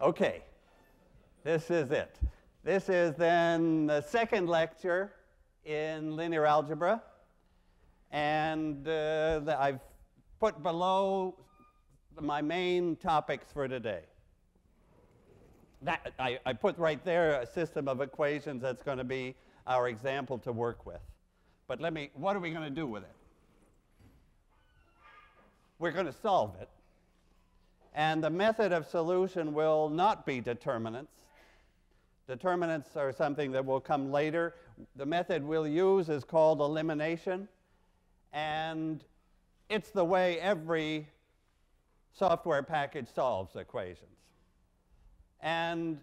Okay, this is it. This is then the second lecture in linear algebra. And uh, the- I've put below my main topics for today. That, I, I put right there a system of equations that's going to be our example to work with. But let me, what are we going to do with it? We're going to solve it. And the method of solution will not be determinants. Determinants are something that will come later. The method we'll use is called elimination. And it's the way every software package solves equations. And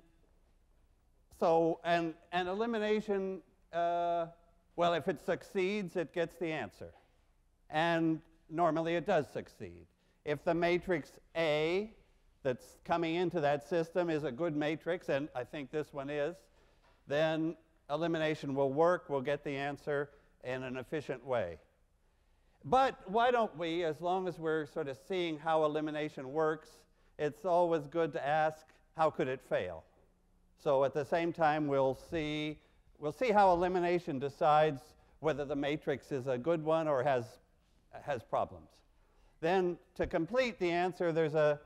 so, and, and elimination, uh, well, if it succeeds, it gets the answer. And normally it does succeed. If the matrix A that's coming into that system is a good matrix, and I think this one is, then elimination will work, we'll get the answer in an efficient way. But why don't we, as long as we're sort of seeing how elimination works, it's always good to ask, how could it fail? So at the same time, we'll see, we'll see how elimination decides whether the matrix is a good one or has, has problems. Then to complete the answer, there's a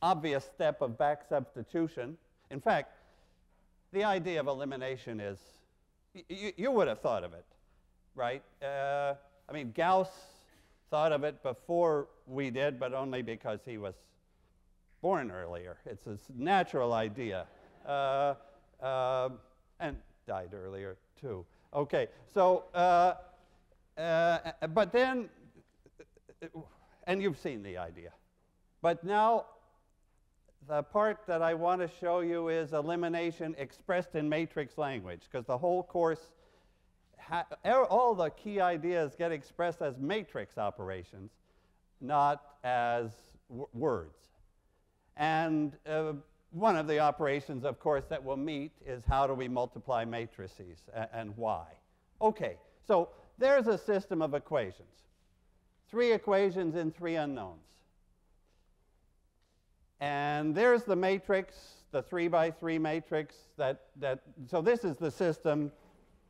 obvious step of back substitution. In fact, the idea of elimination is, you would have thought of it, right? Uh, I mean, Gauss thought of it before we did, but only because he was born earlier. It's a natural idea. Uh, uh, and died earlier, too. Okay, so, uh, uh, but then, and you've seen the idea. But now, the part that I want to show you is elimination expressed in matrix language, because the whole course, all the key ideas get expressed as matrix operations, not as words. And uh, one of the operations, of course, that we'll meet is how do we multiply matrices and why. Okay, so there's a system of equations. Three equations in three unknowns. And there's the matrix, the three by three matrix that, that so this is the system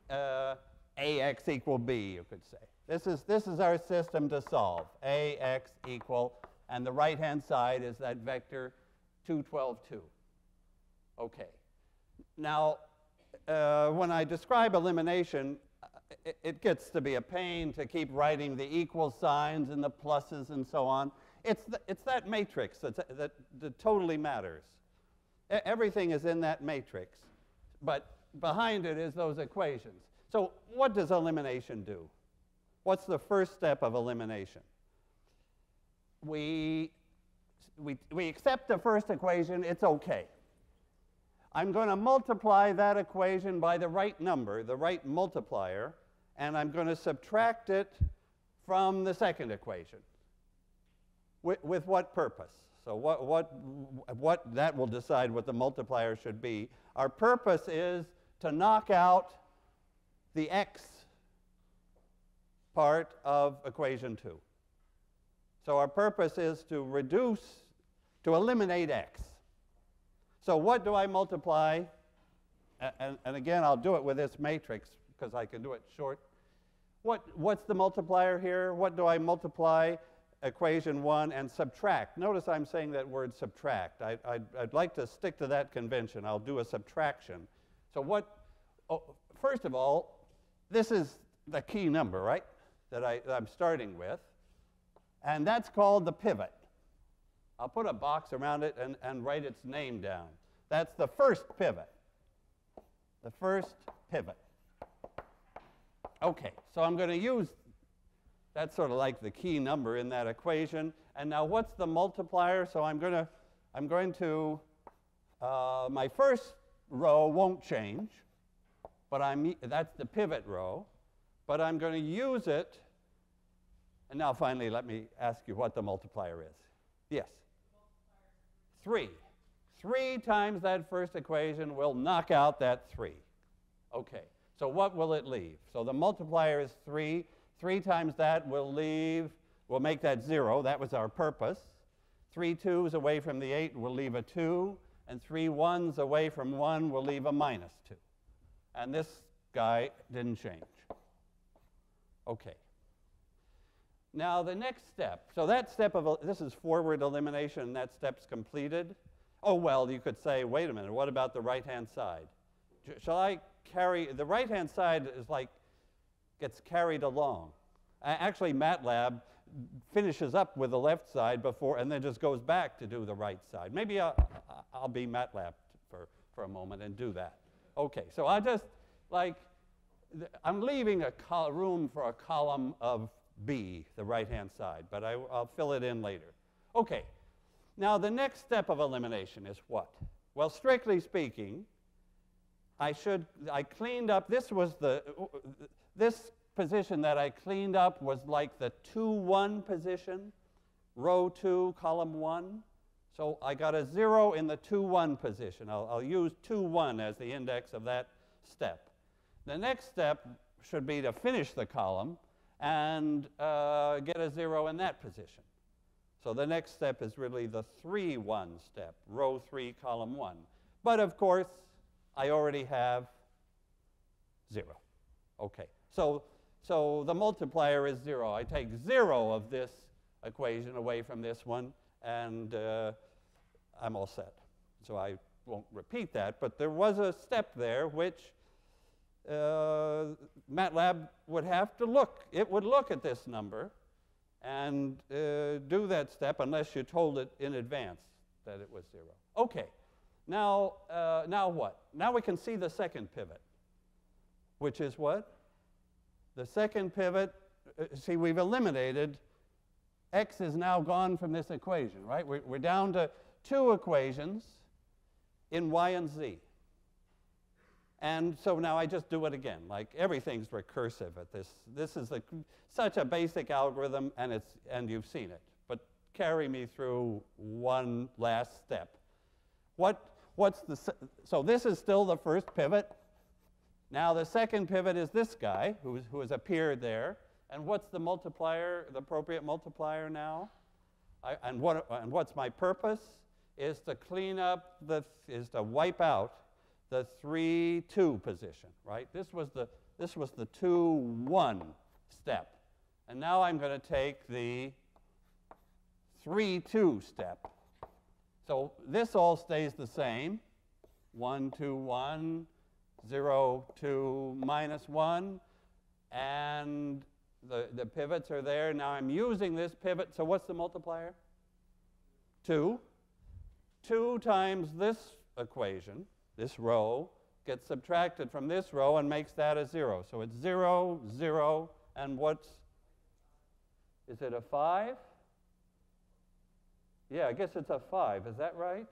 uh, AX equal B, you could say. This is, this is our system to solve. AX equal, and the right hand side is that vector 2, 12, 2. Okay. Now, uh, when I describe elimination, it, gets to be a pain to keep writing the equal signs and the pluses and so on. It's, the, it's that matrix that's, uh, that, that totally matters. Everything is in that matrix, but behind it is those equations. So, what does elimination do? What's the first step of elimination? We, we, we accept the first equation, it's okay. I'm going to multiply that equation by the right number, the right multiplier, and I'm going to subtract it from the second equation. With, with what purpose? So what, what, what, that will decide what the multiplier should be. Our purpose is to knock out the x part of equation 2. So our purpose is to reduce, to eliminate x. So what do I multiply? And, and again, I'll do it with this matrix because I can do it short. What, what's the multiplier here? What do I multiply equation 1 and subtract? Notice I'm saying that word subtract. I, I'd, I'd like to stick to that convention. I'll do a subtraction. So what, oh, first of all, this is the key number, right, that, I, that I'm starting with. And that's called the pivot. I'll put a box around it and, and write its name down. That's the first pivot. The first pivot. Okay, so I'm going to use that's sort of like the key number in that equation. And now what's the multiplier? So I'm going to, I'm going to, uh, my first row won't change, but I'm, that's the pivot row, but I'm going to use it. And now finally, let me ask you what the multiplier is. Yes? Three. Three times that first equation will knock out that three. Okay, so what will it leave? So the multiplier is three. Three times that will leave, we'll make that zero. That was our purpose. Three twos away from the eight will leave a two. and three ones away from 1 will leave a minus 2. And this guy didn't change. Okay. Now the next step, so that step of, this is forward elimination, that step's completed. Oh, well, you could say, wait a minute, what about the right-hand side? Shall I carry, the right-hand side is like, gets carried along. Actually, MATLAB finishes up with the left side before, and then just goes back to do the right side. Maybe I'll, I'll be MATLAB for, for a moment and do that. Okay, so I just, like, I'm leaving a room for a column of B, the right-hand side, but I, will fill it in later. Okay, now the next step of elimination is what? Well, strictly speaking, I should, I cleaned up, this was the, this position that I cleaned up was like the 2-1 position, row 2, column 1. So I got a 0 in the 2-1 position. I'll, I'll use 2-1 as the index of that step. The next step should be to finish the column and uh, get a 0 in that position. So the next step is really the 3-1 step, row 3, column 1. But of course, I already have 0. Okay, so so the multiplier is 0. I take 0 of this equation away from this one, and uh, I'm all set. So I won't repeat that, but there was a step there which uh, MATLAB would have to look. It would look at this number and uh, do that step unless you told it in advance that it was 0. Okay, now, uh, now what? Now we can see the second pivot, which is what? The second pivot, uh, see, we've eliminated, x is now gone from this equation, right? We're, we're down to two equations in y and z. And so now I just do it again. Like everything's recursive at this. This is a, such a basic algorithm, and, it's, and you've seen it. But carry me through one last step. What, what's the, so this is still the first pivot. Now the second pivot is this guy who, who has appeared there. And what's the multiplier, the appropriate multiplier now? I, and, what, and what's my purpose? Is to clean up, the, is to wipe out the 3, 2 position, right? This was the, this was the 2, 1 step. And now I'm going to take the 3, 2 step. So this all stays the same. 1, 2, 1, 0 to minus 1, and the, the pivots are there. Now I'm using this pivot, so what's the multiplier? 2. 2 times this equation, this row, gets subtracted from this row and makes that a 0. So it's 0, 0, and what's, is it a 5? Yeah, I guess it's a 5. Is that right?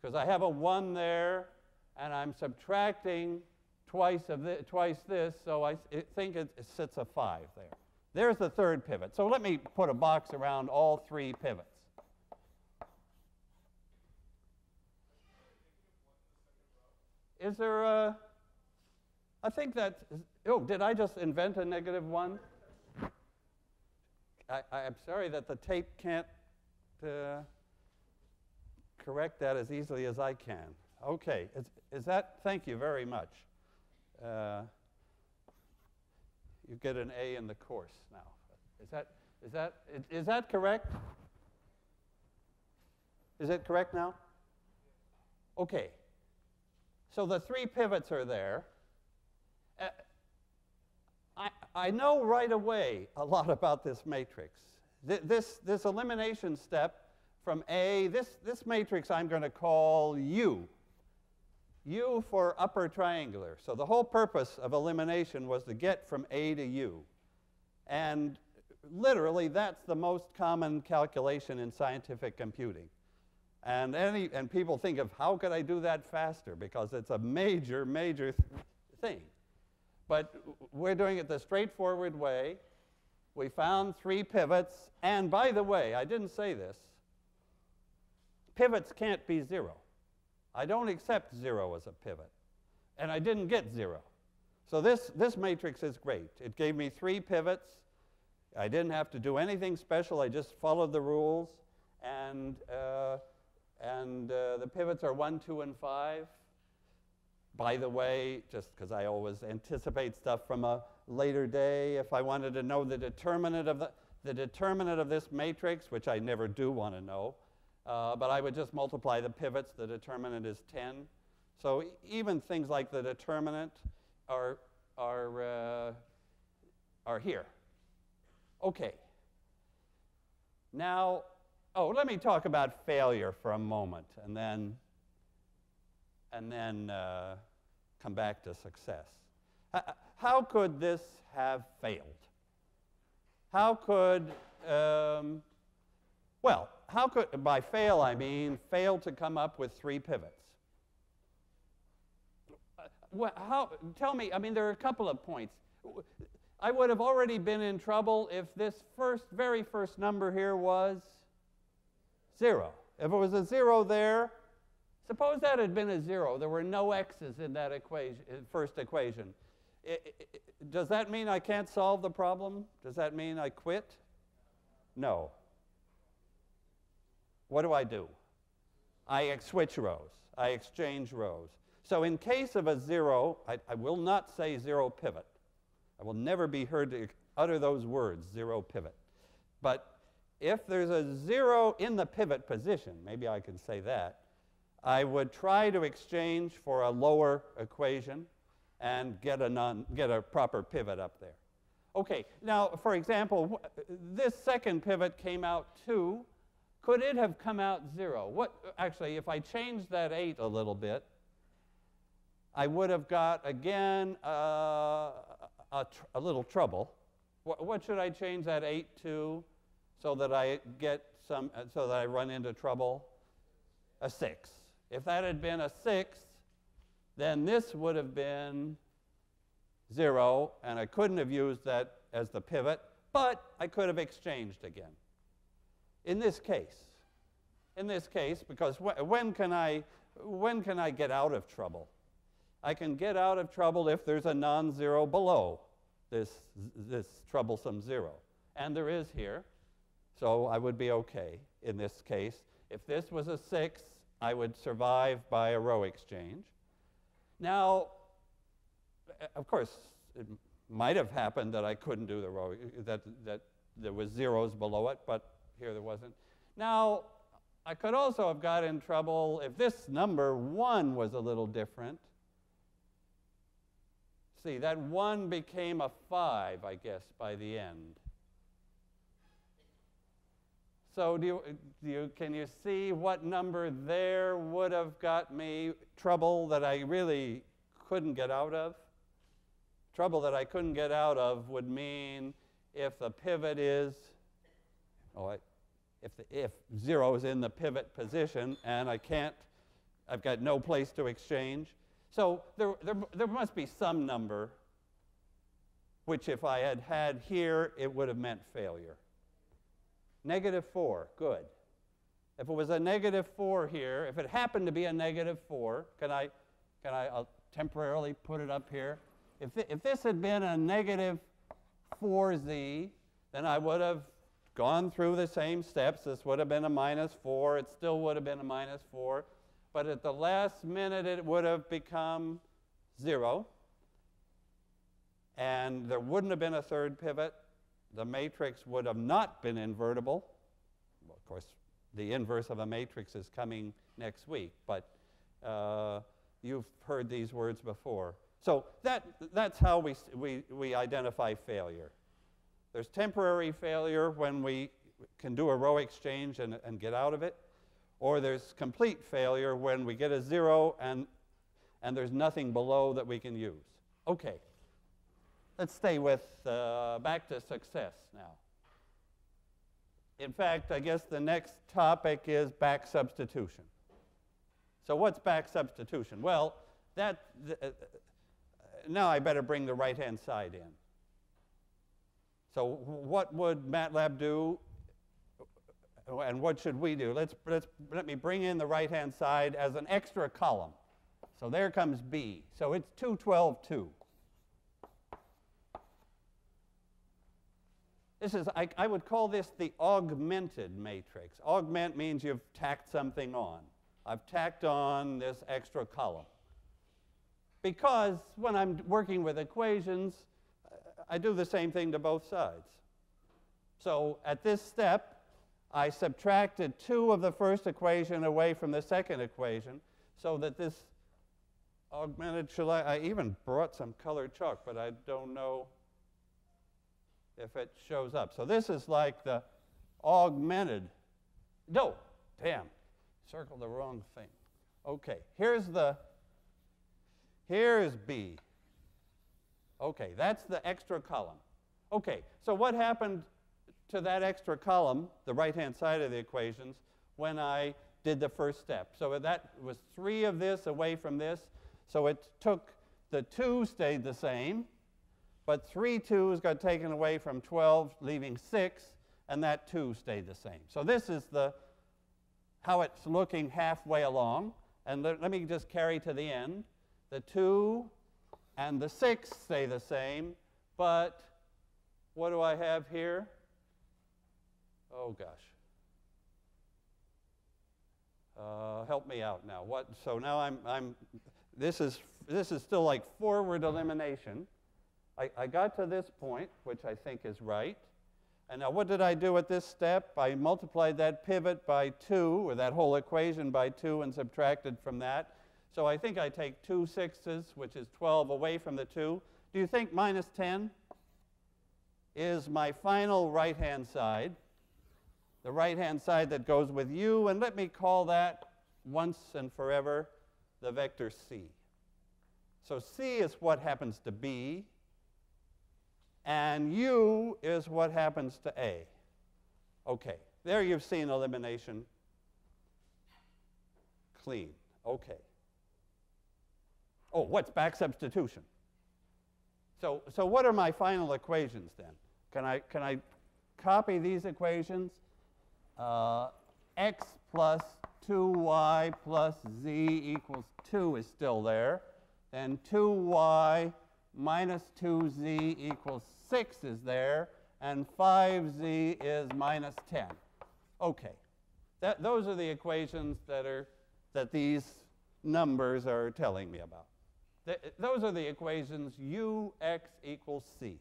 Because I have a 1 there, and I'm subtracting twice, of twice this, so I think it, it sits a 5 there. There's the third pivot. So let me put a box around all three pivots. Is there a, I think that, oh, did I just invent a negative 1? I, I, am sorry that the tape can't correct that as easily as I can. Okay, is, is that, thank you very much. Uh, you get an A in the course now. Is that, is that, is, is that correct? Is it correct now? Okay. So the three pivots are there. Uh, I, I know right away a lot about this matrix. Th this, this elimination step from A, this, this matrix I'm going to call U. U for upper triangular. So the whole purpose of elimination was to get from A to U. And literally, that's the most common calculation in scientific computing. And, any, and people think of how could I do that faster because it's a major, major th thing. But we're doing it the straightforward way. We found three pivots. And by the way, I didn't say this, pivots can't be zero. I don't accept 0 as a pivot. And I didn't get 0. So this, this matrix is great. It gave me three pivots. I didn't have to do anything special. I just followed the rules. And, uh, and uh, the pivots are 1, 2, and 5. By the way, just because I always anticipate stuff from a later day, if I wanted to know the determinant of the, the determinant of this matrix, which I never do want to know, uh, but I would just multiply the pivots. The determinant is 10. So even things like the determinant are, are, uh, are here. Okay. Now, oh, let me talk about failure for a moment and then, and then uh, come back to success. How could this have failed? How could, um, well, how could, by fail I mean fail to come up with three pivots? Well, how, tell me, I mean, there are a couple of points. I would have already been in trouble if this first, very first number here was zero. If it was a zero there, suppose that had been a zero. There were no x's in that equation, first equation. It, it, does that mean I can't solve the problem? Does that mean I quit? No. What do I do? I switch rows. I exchange rows. So in case of a zero, I, I, will not say zero pivot. I will never be heard to utter those words, zero pivot. But if there's a zero in the pivot position, maybe I can say that, I would try to exchange for a lower equation and get a, non, get a proper pivot up there. Okay, now, for example, this second pivot came out 2. Could it have come out 0? What, actually, if I change that 8 a little bit, I would have got, again, uh, a, a, little trouble. What, what should I change that 8 to so that I get some, uh, so that I run into trouble? A 6. If that had been a 6, then this would have been 0, and I couldn't have used that as the pivot, but I could have exchanged again. In this case, in this case, because wh when, can I, when can I get out of trouble? I can get out of trouble if there's a non-zero below this, this troublesome 0. And there is here, so I would be okay in this case. If this was a 6, I would survive by a row exchange. Now, of course, it might have happened that I couldn't do the row, that, that there was zeros below it, but here there wasn't. Now, I could also have got in trouble if this number 1 was a little different. See, that 1 became a 5, I guess, by the end. So do you, do you, can you see what number there would have got me trouble that I really couldn't get out of? Trouble that I couldn't get out of would mean if the pivot is, oh, I, if, the, if 0 is in the pivot position and I can't, I've got no place to exchange. So there, there, there must be some number which if I had had here, it would have meant failure. Negative 4, good. If it was a negative 4 here, if it happened to be a negative 4, can I, can I I'll temporarily put it up here? If, th if this had been a negative 4z, then I would have gone through the same steps. This would have been a minus 4. It still would have been a minus 4. But at the last minute, it would have become 0. And there wouldn't have been a third pivot the matrix would have not been invertible. Well, of course, the inverse of a matrix is coming next week, but uh, you've heard these words before. So that, that's how we, we, we identify failure. There's temporary failure when we can do a row exchange and, and get out of it, or there's complete failure when we get a zero and, and there's nothing below that we can use. Okay. Let's stay with uh, back to success now. In fact, I guess the next topic is back substitution. So what's back substitution? Well, that, uh, now I better bring the right-hand side in. So what would MATLAB do and what should we do? Let's, let's, let me bring in the right-hand side as an extra column. So there comes B. So it's 212, 2. This is, I, I would call this the augmented matrix. Augment means you've tacked something on. I've tacked on this extra column. Because when I'm working with equations, I do the same thing to both sides. So at this step, I subtracted 2 of the first equation away from the second equation so that this augmented, shall I, I even brought some colored chalk, but I don't know if it shows up. So this is like the augmented. No, damn, circle the wrong thing. Okay, here's the, here is B. Okay, that's the extra column. Okay, so what happened to that extra column, the right-hand side of the equations, when I did the first step? So that was three of this away from this. So it took, the two stayed the same, but three twos got taken away from 12, leaving six, and that two stayed the same. So this is the, how it's looking halfway along. And let, let me just carry to the end. The two and the six stay the same, but what do I have here? Oh gosh. Uh, help me out now. What? So now I'm, I'm. This is this is still like forward elimination. I, I got to this point, which I think is right. And now what did I do at this step? I multiplied that pivot by 2, or that whole equation by 2, and subtracted from that. So I think I take 2 sixths, which is 12, away from the 2. Do you think minus 10 is my final right-hand side? The right-hand side that goes with u, and let me call that once and forever the vector c. So c is what happens to b. And U is what happens to A. Okay, there you've seen elimination clean. Okay. Oh, what's back substitution? So, so what are my final equations then? Can I, can I copy these equations? Uh, x plus 2y plus z equals 2 is still there. Then 2y minus 2z equals 6 is there, and 5z is minus 10. Okay, that, those are the equations that, are, that these numbers are telling me about. Th those are the equations u, x equals c.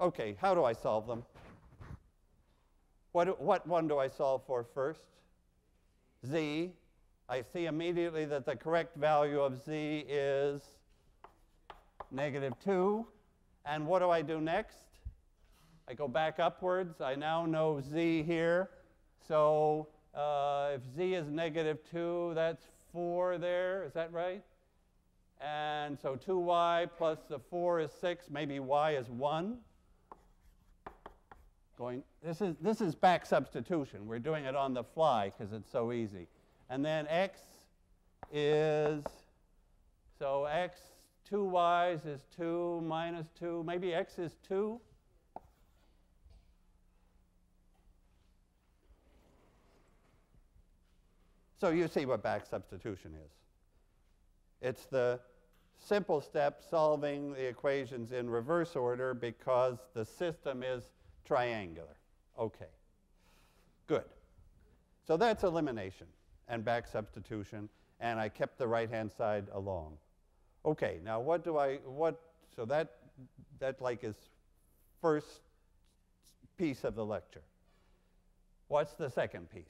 Okay, how do I solve them? What, what one do I solve for first? z. I see immediately that the correct value of z is negative 2. And what do I do next? I go back upwards. I now know z here. So uh, if z is negative 2, that's 4 there. Is that right? And so 2y plus the 4 is 6. Maybe y is 1. Going, this, is, this is back substitution. We're doing it on the fly because it's so easy. And then x is, so x 2y's is 2 minus 2. Maybe x is 2. So you see what back substitution is. It's the simple step solving the equations in reverse order because the system is triangular. Okay, good. So that's elimination and back substitution, and I kept the right-hand side along. Okay, now what do I, what, so that, that like is first piece of the lecture. What's the second piece?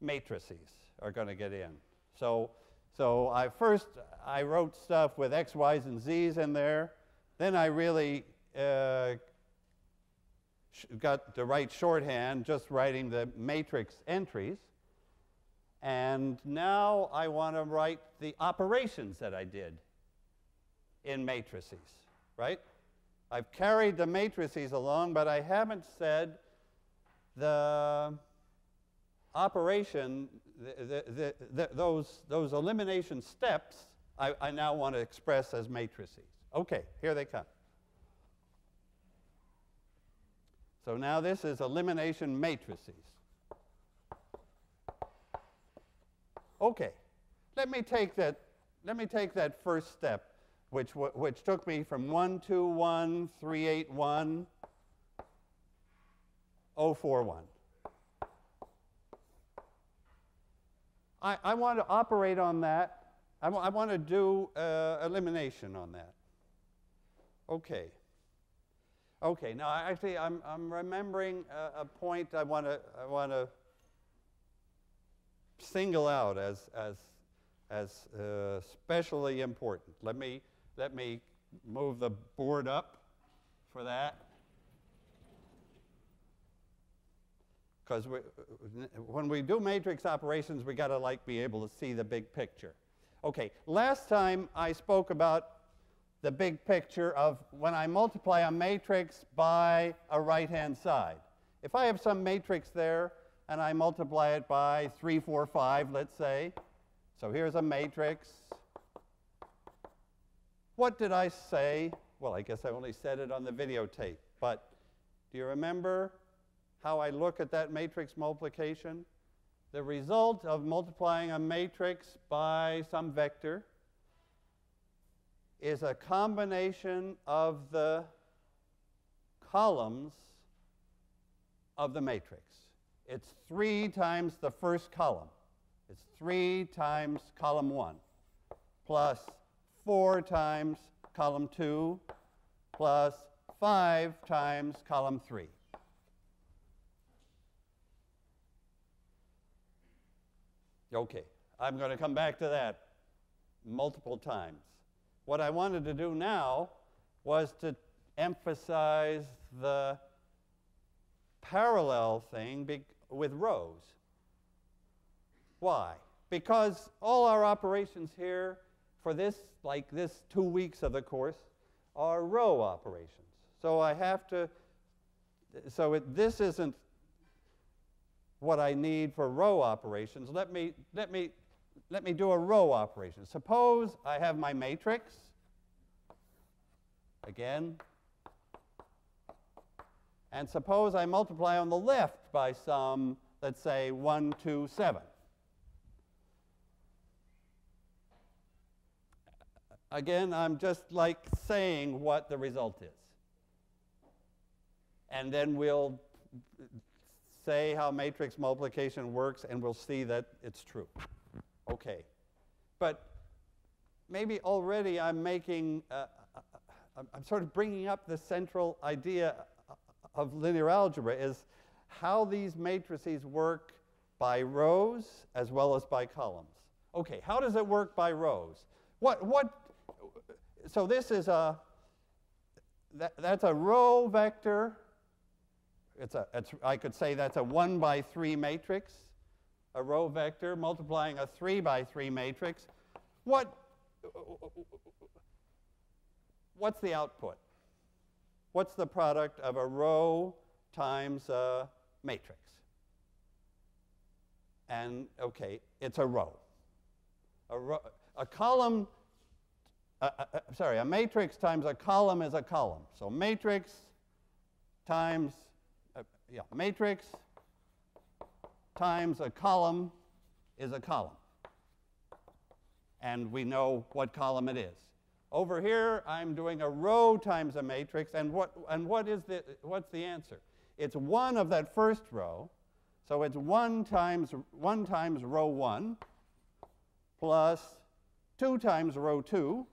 Matrices are going to get in. So, so I first, I wrote stuff with x, y's, and z's in there. Then I really uh, got the right shorthand, just writing the matrix entries. And now I want to write the operations that I did in matrices, right? I've carried the matrices along, but I haven't said the operation, the, the, the, those, those elimination steps, I, I now want to express as matrices. Okay, here they come. So now this is elimination matrices. Okay, let me take that, let me take that first step which, which took me from 121, 381, 041. I, I want to operate on that. I, I want to do uh, elimination on that. Okay. Okay, now actually I'm, I'm remembering a, a point I want to I want to single out as, as, as uh, especially important. Let me, let me move the board up for that. Because when we do matrix operations, we got to like be able to see the big picture. Okay, last time I spoke about the big picture of when I multiply a matrix by a right-hand side. If I have some matrix there and I multiply it by 3, 4, 5, let's say, so here's a matrix. What did I say? Well, I guess I only said it on the videotape, but do you remember how I look at that matrix multiplication? The result of multiplying a matrix by some vector is a combination of the columns of the matrix. It's 3 times the first column. It's 3 times column 1 plus 4 times column 2 plus 5 times column 3. Okay, I'm going to come back to that multiple times. What I wanted to do now was to emphasize the parallel thing with rows. Why? Because all our operations here for this, like this two weeks of the course, are row operations. So I have to, so it, this isn't what I need for row operations. Let me, let me, let me do a row operation. Suppose I have my matrix. Again, and suppose I multiply on the left by some, let's say, 1, 2, 7. Again, I'm just like saying what the result is. And then we'll say how matrix multiplication works, and we'll see that it's true. Okay. But maybe already I'm making, uh, uh, uh I'm sort of bringing up the central idea of linear algebra is how these matrices work by rows as well as by columns. Okay, how does it work by rows? What, what, so this is a, that, that's a row vector. It's a, it's, I could say that's a 1 by 3 matrix, a row vector multiplying a 3 by 3 matrix. What, what's the output? what's the product of a row times a matrix? And okay, it's a row. A, row, a column, uh, uh, sorry, a matrix times a column is a column. So matrix times, uh, yeah, matrix times a column is a column. And we know what column it is. Over here, I'm doing a row times a matrix, and what, and what is the, what's the answer? It's 1 of that first row, so it's 1 times, 1 times row 1 plus 2 times row 2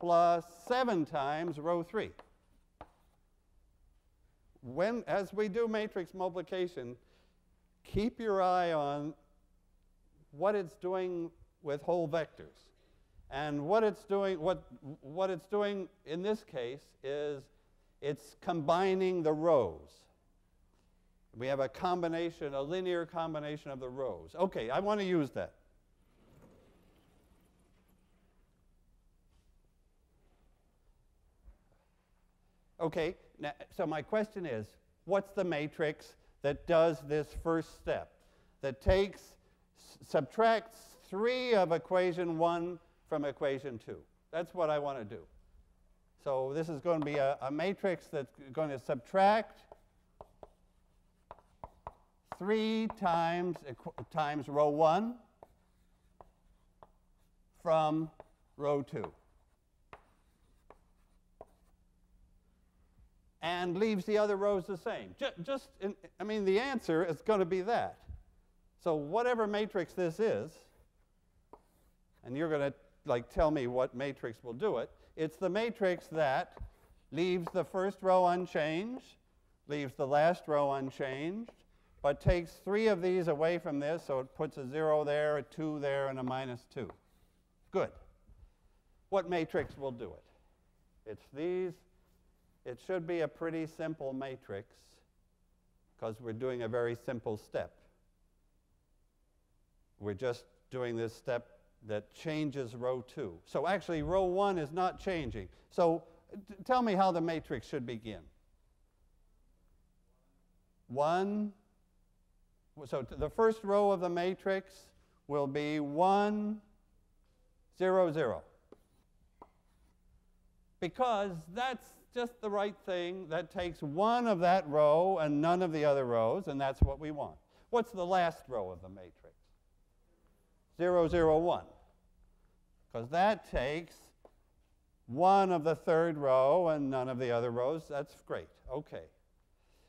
plus 7 times row 3. When, as we do matrix multiplication, keep your eye on what it's doing with whole vectors. And what it's doing, what, what it's doing in this case is it's combining the rows. We have a combination, a linear combination of the rows. Okay, I want to use that. Okay, now, so my question is, what's the matrix that does this first step? That takes, subtracts 3 of equation 1 from equation 2. That's what I want to do. So this is going to be a, a matrix that's going to subtract 3 times, times row 1 from row 2. And leaves the other rows the same. Just, just in, I mean, the answer is going to be that. So whatever matrix this is, and you're going to like tell me what matrix will do it, it's the matrix that leaves the first row unchanged, leaves the last row unchanged, but takes three of these away from this, so it puts a 0 there, a 2 there, and a minus 2. Good. What matrix will do it? It's these. It should be a pretty simple matrix because we're doing a very simple step. We're just doing this step that changes row 2. So actually, row 1 is not changing. So tell me how the matrix should begin. 1. So the first row of the matrix will be 1, 0, 0. Because that's just the right thing. That takes one of that row and none of the other rows, and that's what we want. What's the last row of the matrix? 0, 0, 1 because that takes one of the third row and none of the other rows. That's great. Okay.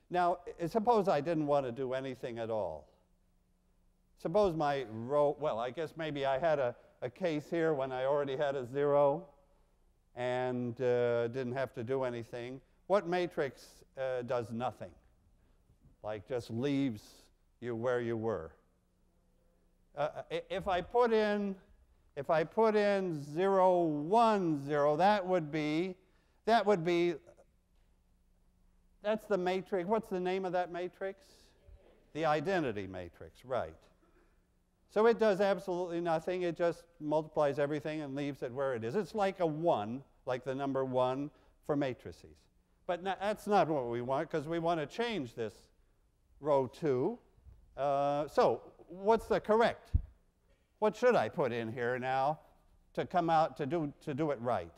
Now, suppose I didn't want to do anything at all. Suppose my row, well, I guess maybe I had a, a case here when I already had a zero and uh, didn't have to do anything. What matrix uh, does nothing? Like just leaves you where you were. Uh, if I put in if I put in 0, 1, 0, that would be, that would be, that's the matrix. What's the name of that matrix? The identity matrix, right. So it does absolutely nothing. It just multiplies everything and leaves it where it is. It's like a 1, like the number 1 for matrices. But that's not what we want because we want to change this row 2. Uh, so what's the correct what should I put in here now to come out to do, to do it right?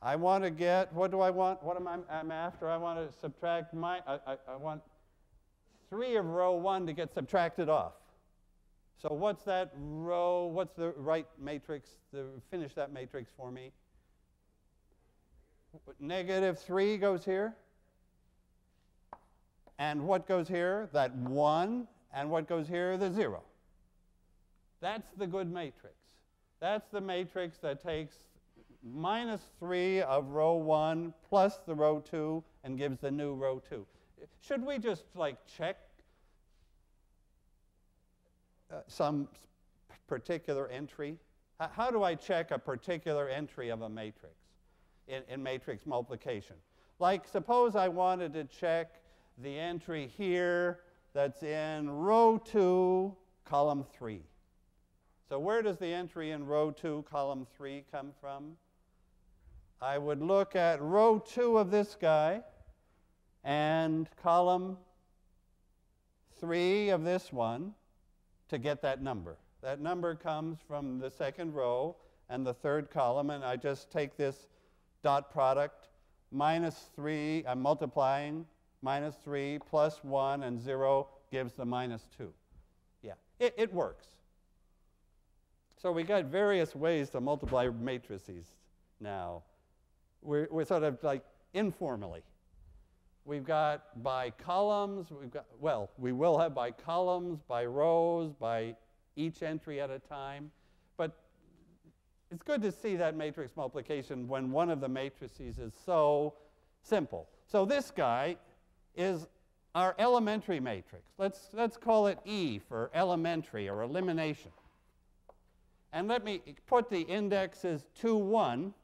I want to get, what do I want? What am I I'm after? I want to subtract my, I, I, I want 3 of row 1 to get subtracted off. So what's that row, what's the right matrix, to finish that matrix for me? Negative 3 goes here. And what goes here? That 1. And what goes here? The 0. That's the good matrix. That's the matrix that takes minus 3 of row 1 plus the row 2 and gives the new row 2. Should we just like check uh, some particular entry? H how do I check a particular entry of a matrix in, in matrix multiplication? Like suppose I wanted to check the entry here that's in row 2, column 3. So where does the entry in row 2, column 3 come from? I would look at row 2 of this guy and column 3 of this one to get that number. That number comes from the second row and the third column, and I just take this dot product, minus 3, I'm multiplying, minus 3 plus 1, and 0 gives the minus 2. Yeah, it, it works. So we got various ways to multiply matrices now. We're, we're sort of like informally. We've got by columns, we've got, well, we will have by columns, by rows, by each entry at a time. But it's good to see that matrix multiplication when one of the matrices is so simple. So this guy is our elementary matrix. Let's, let's call it E for elementary or elimination. And let me put the index as 2, 1,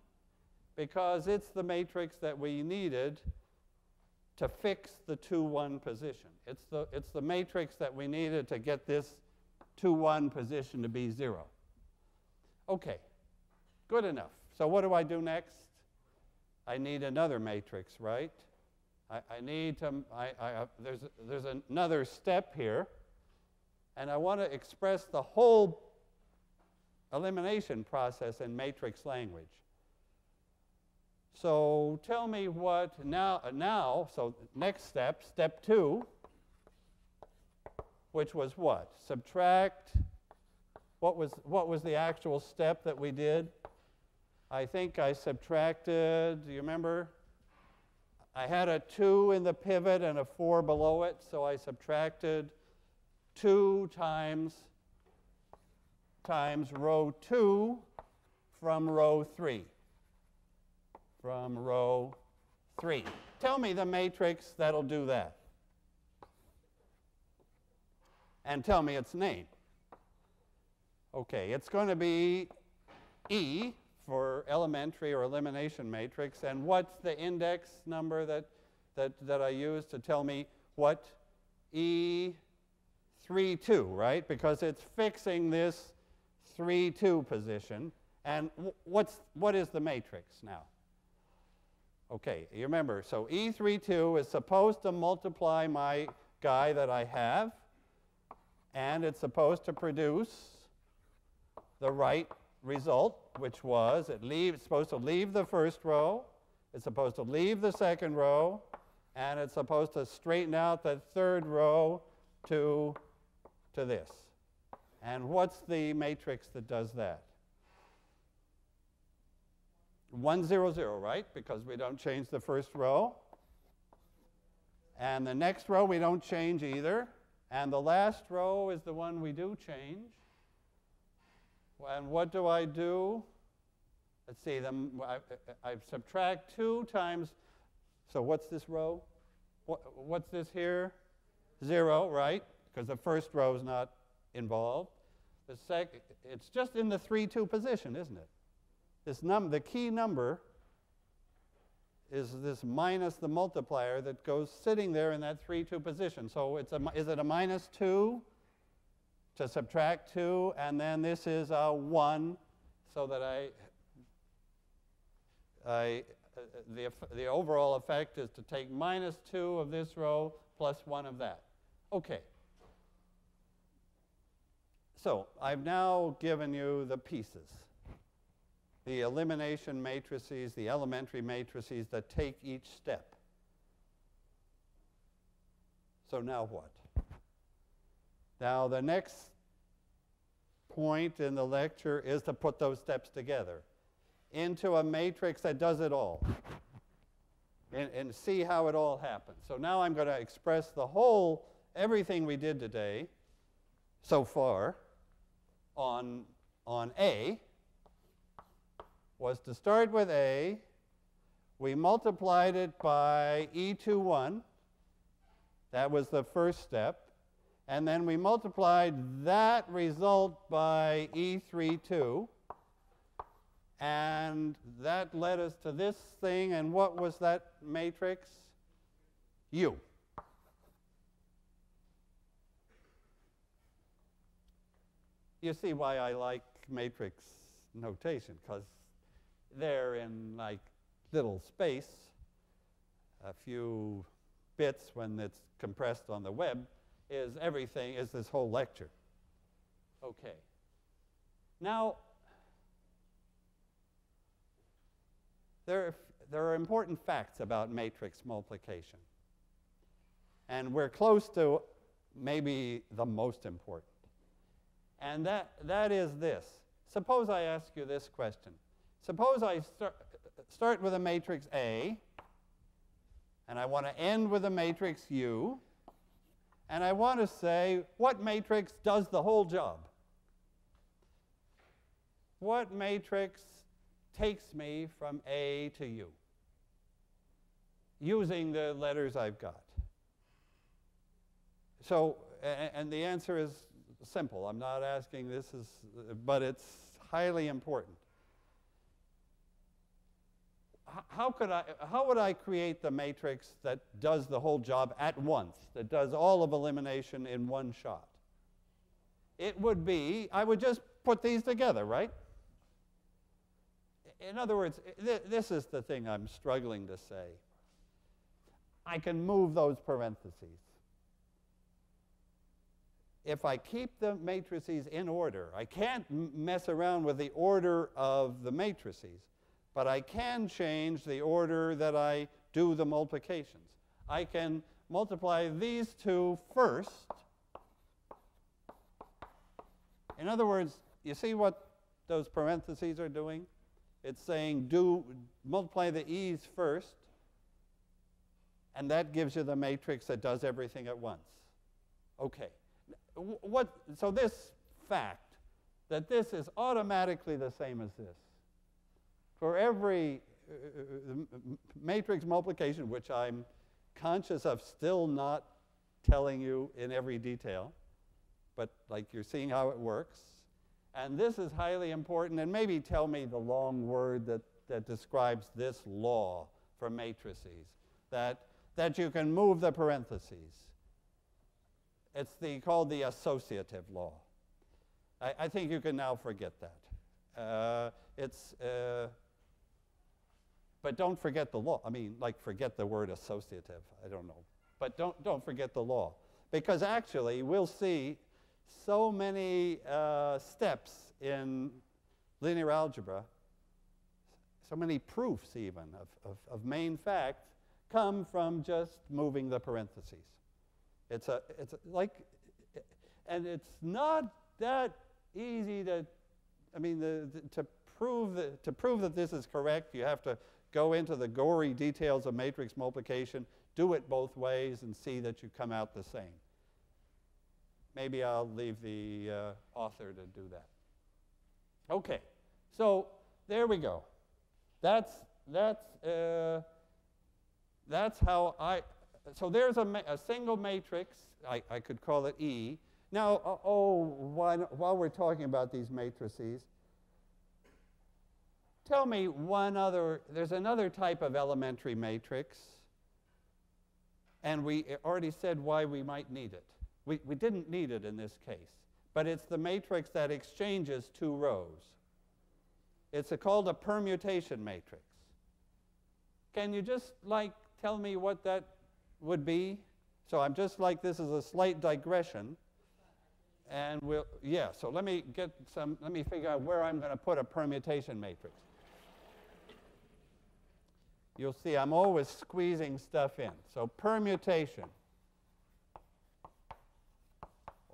because it's the matrix that we needed to fix the 2, 1 position. It's the, it's the matrix that we needed to get this 2, 1 position to be 0. Okay, good enough. So what do I do next? I need another matrix, right? I, I need to, I, I, uh, there's, there's another step here, and I want to express the whole elimination process in matrix language. So tell me what now, now, so next step, step two, which was what? Subtract, what was, what was the actual step that we did? I think I subtracted, do you remember? I had a 2 in the pivot and a 4 below it, so I subtracted 2 times times row 2 from row 3. From row 3. Tell me the matrix that'll do that. And tell me its name. Okay, it's going to be E for elementary or elimination matrix. And what's the index number that, that, that I use to tell me what E32, right? Because it's fixing this 3, 2 position. And what's, what is the matrix now? Okay, you remember, so E32 is supposed to multiply my guy that I have, and it's supposed to produce the right result, which was it leave, it's supposed to leave the first row, it's supposed to leave the second row, and it's supposed to straighten out the third row to, to this. And what's the matrix that does that? 1, 0, 0, right? Because we don't change the first row. And the next row we don't change either. And the last row is the one we do change. And what do I do? Let's see, the, I, I, subtract 2 times, so what's this row? What, what's this here? 0, right? Because the first row is not involved. The sec, it's just in the 3 2 position, isn't it? This num, the key number is this minus the multiplier that goes sitting there in that 3 2 position. So it's a, is it a minus 2 to subtract 2? And then this is a 1 so that I, I uh, the, the overall effect is to take minus 2 of this row plus 1 of that. Okay. So I've now given you the pieces, the elimination matrices, the elementary matrices that take each step. So now what? Now the next point in the lecture is to put those steps together into a matrix that does it all and, and see how it all happens. So now I'm going to express the whole, everything we did today so far on, on A was to start with A, we multiplied it by E21, that was the first step, and then we multiplied that result by E32, and that led us to this thing, and what was that matrix? U. you see why I like matrix notation, because they're in like little space, a few bits when it's compressed on the web, is everything, is this whole lecture. Okay. Now, there are, there are important facts about matrix multiplication. And we're close to maybe the most important. And that, that is this. Suppose I ask you this question. Suppose I start, start with a matrix A, and I want to end with a matrix U, and I want to say what matrix does the whole job? What matrix takes me from A to U using the letters I've got? So, and the answer is simple. I'm not asking this is, but it's highly important. How could I, how would I create the matrix that does the whole job at once, that does all of elimination in one shot? It would be, I would just put these together, right? In other words, th this is the thing I'm struggling to say. I can move those parentheses if I keep the matrices in order, I can't mess around with the order of the matrices, but I can change the order that I do the multiplications. I can multiply these two first. In other words, you see what those parentheses are doing? It's saying do multiply the e's first, and that gives you the matrix that does everything at once. Okay. What, so this fact that this is automatically the same as this. For every uh, uh, matrix multiplication, which I'm conscious of still not telling you in every detail, but like you're seeing how it works. And this is highly important, and maybe tell me the long word that, that describes this law for matrices, that, that you can move the parentheses. It's the, called the associative law. I, I think you can now forget that. Uh, it's, uh, but don't forget the law. I mean, like forget the word associative. I don't know. But don't, don't forget the law. Because actually, we'll see so many uh, steps in linear algebra, so many proofs even of, of, of, main facts come from just moving the parentheses. It's, a, it's a, like, and it's not that easy to, I mean, the, the, to, prove that, to prove that this is correct, you have to go into the gory details of matrix multiplication, do it both ways, and see that you come out the same maybe I'll leave the uh, author to do that. Okay, so there we go. That's, that's, uh, that's how I, so there's a, a single matrix, I, I, could call it E. Now, uh, oh, while, while we're talking about these matrices, tell me one other, there's another type of elementary matrix, and we already said why we might need it. We, we didn't need it in this case, but it's the matrix that exchanges two rows. It's a, called a permutation matrix. Can you just like tell me what that would be? So I'm just like this is a slight digression. And we'll, yeah, so let me get some, let me figure out where I'm going to put a permutation matrix. You'll see I'm always squeezing stuff in. So permutation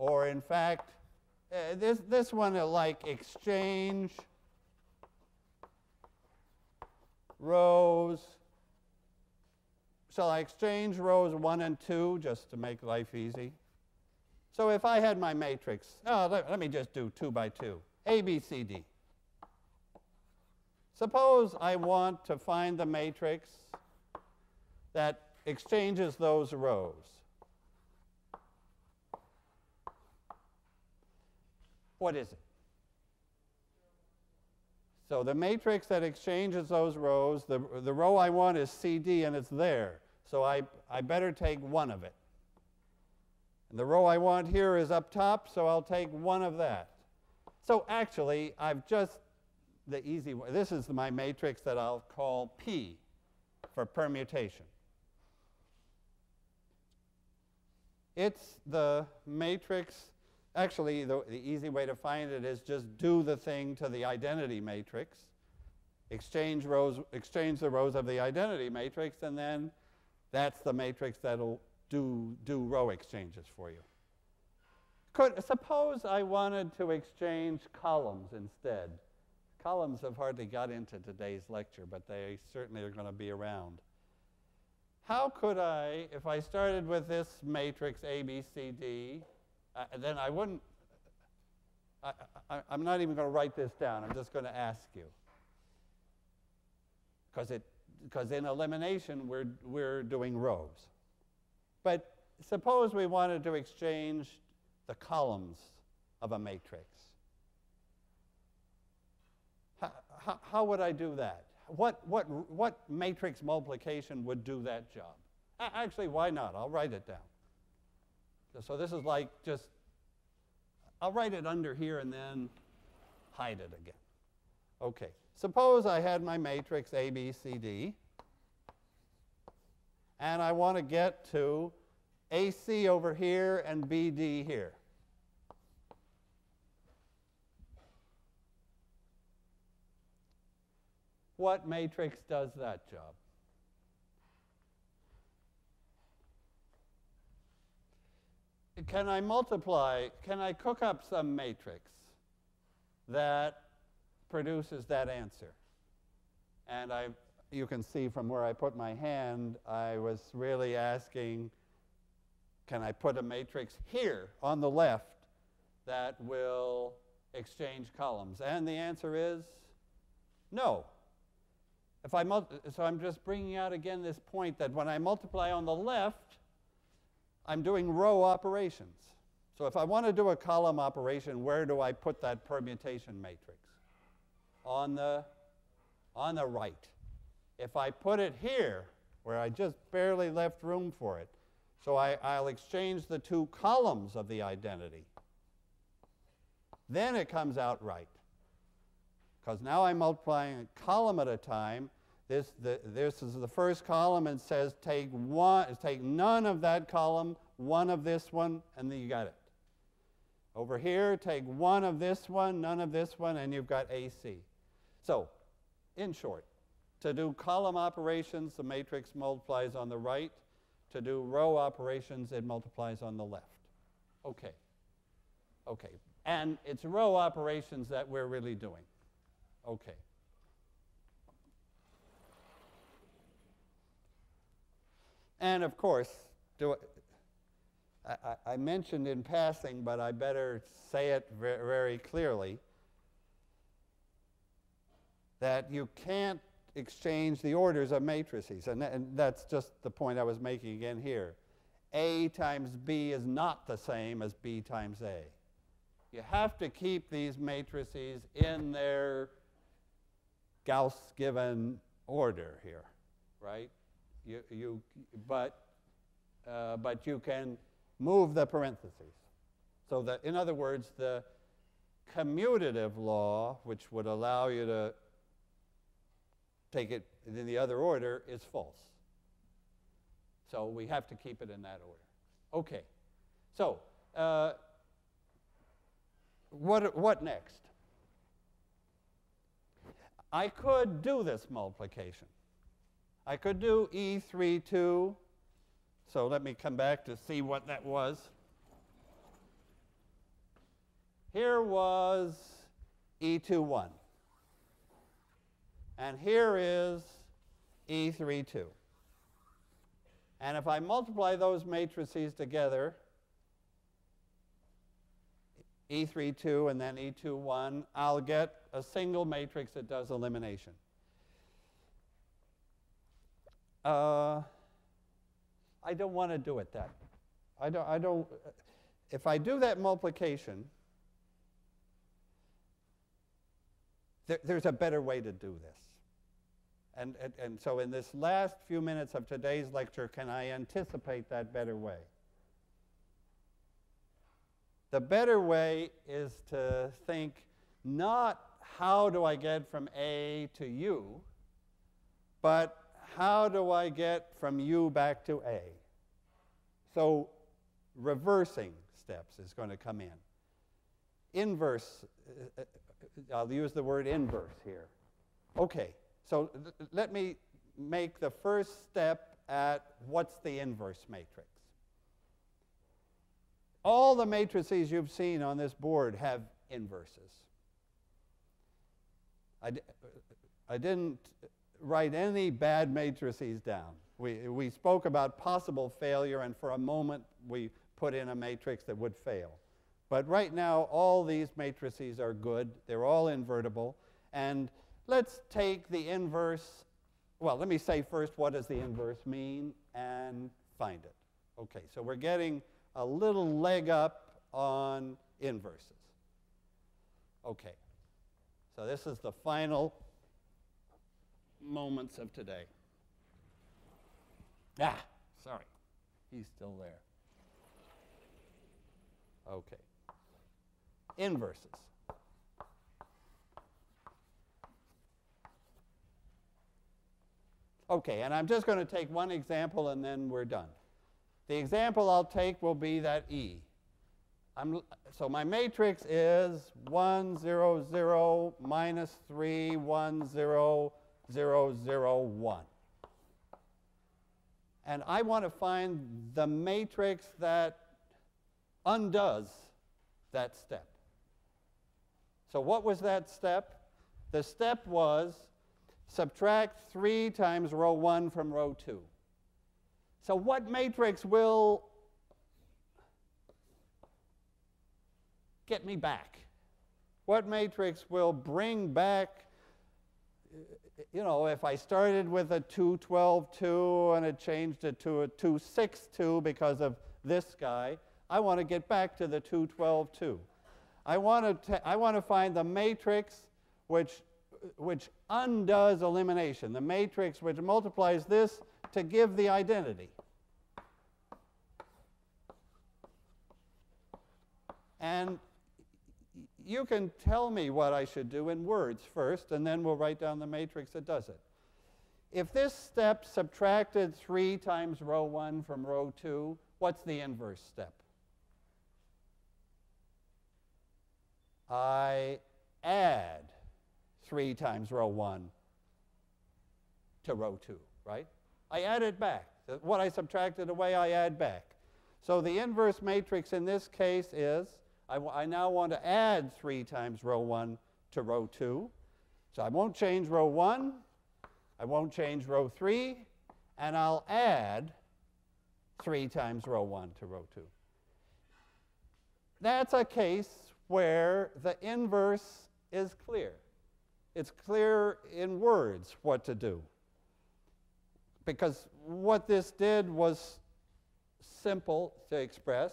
or in fact, uh, this, this one like exchange rows. Shall I exchange rows 1 and 2 just to make life easy? So if I had my matrix, oh, let, let me just do 2 by 2, A, B, C, D. Suppose I want to find the matrix that exchanges those rows. What is it? So the matrix that exchanges those rows, the, the row I want is CD and it's there. So I, I better take one of it. And the row I want here is up top, so I'll take one of that. So actually, I've just, the easy way, this is my matrix that I'll call P for permutation. It's the matrix Actually, the, the easy way to find it is just do the thing to the identity matrix, exchange, rows, exchange the rows of the identity matrix, and then that's the matrix that'll do, do row exchanges for you. Could, suppose I wanted to exchange columns instead. Columns have hardly got into today's lecture, but they certainly are going to be around. How could I, if I started with this matrix A, B, C, D, then I wouldn't, I, I, I'm not even going to write this down. I'm just going to ask you. Because it, because in elimination, we're, we're doing rows. But suppose we wanted to exchange the columns of a matrix. How, how, how, would I do that? What, what, what matrix multiplication would do that job? Actually, why not? I'll write it down. So this is like just, I'll write it under here and then hide it again. Okay, suppose I had my matrix A, B, C, D, and I want to get to AC over here and BD here. What matrix does that job? Can I multiply, can I cook up some matrix that produces that answer. And I, you can see from where I put my hand, I was really asking, can I put a matrix here on the left that will exchange columns? And the answer is no. If I so I'm just bringing out again this point that when I multiply on the left, I'm doing row operations. So if I want to do a column operation, where do I put that permutation matrix? On the, on the right. If I put it here, where I just barely left room for it, so I, I'll exchange the two columns of the identity, then it comes out right. Because now I'm multiplying a column at a time. This, the, this is the first column and says take, one, take none of that column, one of this one, and then you got it. Over here, take one of this one, none of this one, and you've got AC. So, in short, to do column operations, the matrix multiplies on the right. To do row operations, it multiplies on the left. Okay. Okay. And it's row operations that we're really doing. Okay. And of course, do I, I, mentioned in passing, but I better say it very, very clearly that you can't exchange the orders of matrices. And, and that's just the point I was making again here. A times B is not the same as B times A. You have to keep these matrices in their Gauss given order here, right? You, you, but, uh, but you can move the parentheses. So that, in other words, the commutative law, which would allow you to take it in the other order, is false. So we have to keep it in that order. Okay. So, uh, what, what next? I could do this multiplication. I could do E32 so let me come back to see what that was. Here was E21. And here is E32. And if I multiply those matrices together, E32 and then E21, I'll get a single matrix that does elimination. Uh, I don't want to do it that. I don't, I don't, if I do that multiplication, there, there's a better way to do this. And, and, and so in this last few minutes of today's lecture, can I anticipate that better way? The better way is to think not how do I get from A to U, but how do I get from U back to A? So reversing steps is going to come in. Inverse, uh, uh, I'll use the word inverse here. Okay, so let me make the first step at what's the inverse matrix. All the matrices you've seen on this board have inverses. I d- I didn't write any bad matrices down. We, we spoke about possible failure, and for a moment we put in a matrix that would fail. But right now, all these matrices are good. They're all invertible. And let's take the inverse. Well, let me say first what does the inverse mean and find it. Okay, so we're getting a little leg up on inverses. Okay, so this is the final moments of today. Ah, sorry. He's still there. Okay. Inverses. Okay, and I'm just going to take one example and then we're done. The example I'll take will be that E. I'm, so my matrix is 1, 0, 0, minus 3, 1, 0, 0, 0, 1. And I want to find the matrix that undoes that step. So what was that step? The step was subtract 3 times row 1 from row 2. So what matrix will get me back? What matrix will bring back, you know, if I started with a 2, 12, 2 and it changed it to a 262 because of this guy, I want to get back to the 2, 12, 2. I want to, I want to find the matrix which, which undoes elimination, the matrix which multiplies this to give the identity. And you can tell me what I should do in words first, and then we'll write down the matrix that does it. If this step subtracted 3 times row 1 from row 2, what's the inverse step? I add 3 times row 1 to row 2, right? I add it back. What I subtracted away, I add back. So the inverse matrix in this case is, I, I now want to add 3 times row 1 to row 2. So I won't change row 1, I won't change row 3, and I'll add 3 times row 1 to row 2. That's a case where the inverse is clear. It's clear in words what to do. Because what this did was simple to express.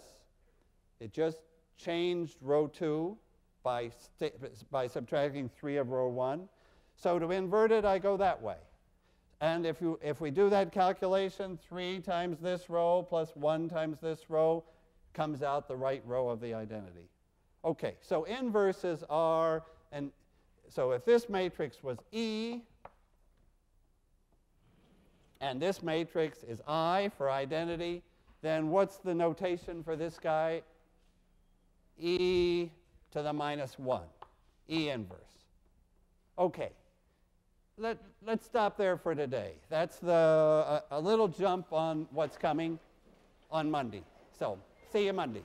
It just changed row 2 by, by subtracting 3 of row 1. So to invert it, I go that way. And if, you, if we do that calculation, 3 times this row plus 1 times this row comes out the right row of the identity. Okay, so inverses are, and so if this matrix was E, and this matrix is I for identity, then what's the notation for this guy? E to the minus 1, E inverse. Okay, Let, let's stop there for today. That's the, a, a little jump on what's coming on Monday. So, see you Monday.